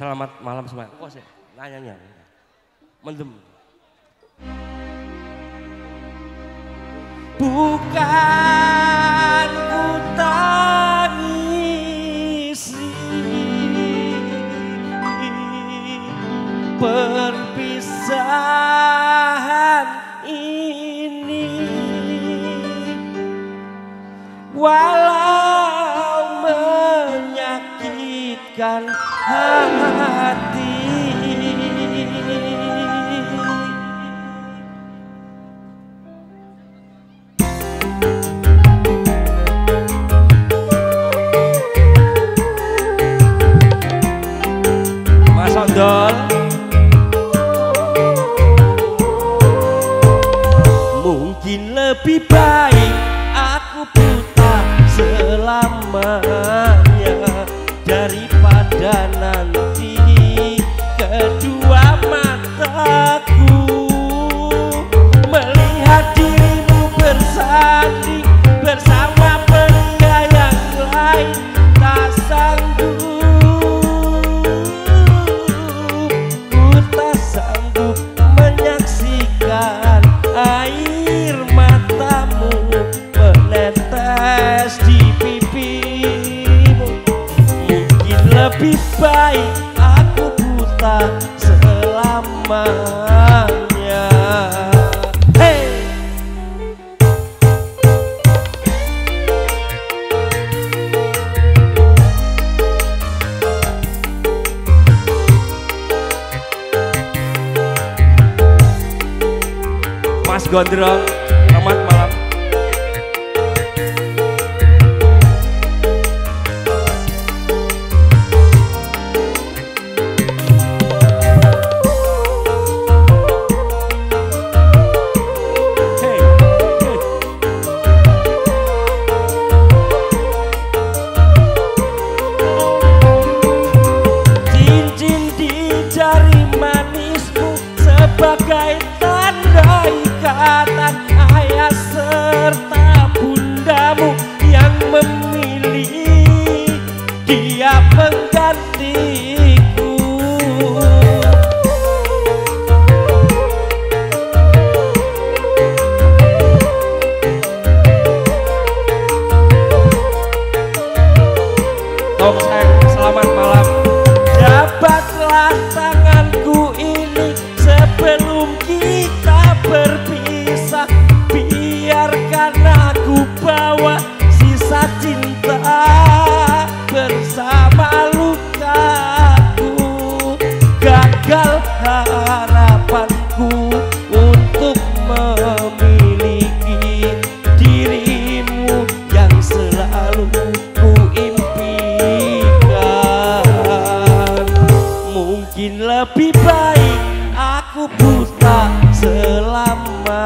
Selamat malam semuanya. Kok sih nanyanya? Mendem. Bukan ku tangisi perpisahan ini walau menyakitkan hati la la. Lebih baik aku buta selamanya Hey! Mas Gondrong harapanku untuk memiliki dirimu yang selalu kuimpikan. Mungkin lebih baik aku buta selama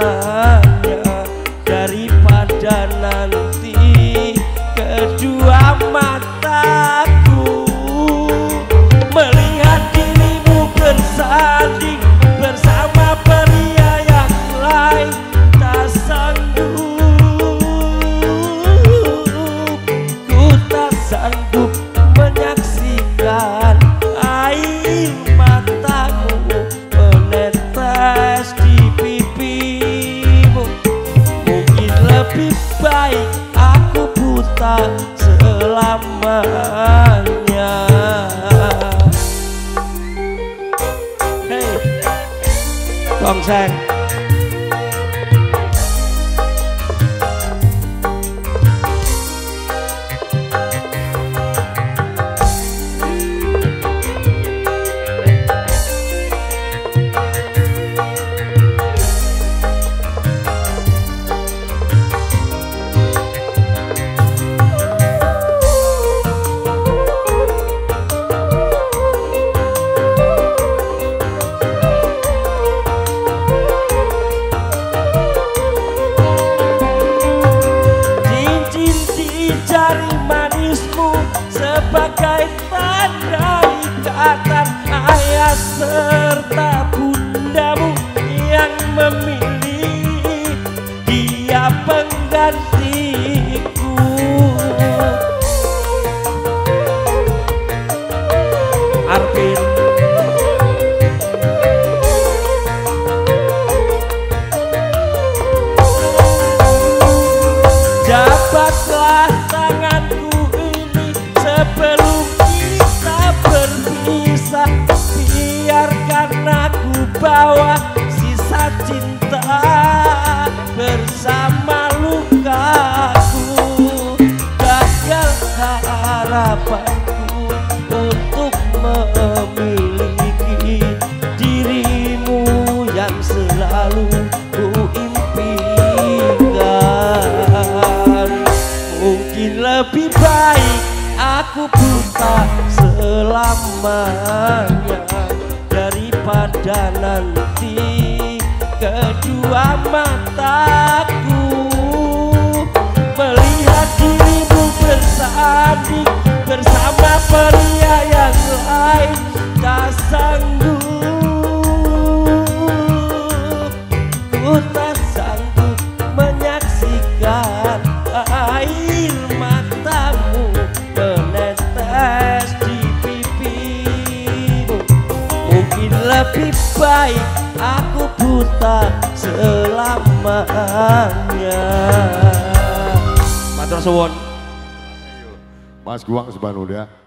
con sang. membawa sisa cinta bersama lukaku. Gagal harapanku untuk memiliki dirimu yang selalu kuimpikan. Mungkin lebih baik aku buta selamanya daripada nanti kedua mataku lebih baik aku buta selamanya Matur suwun. Mas Guang Sebanuda.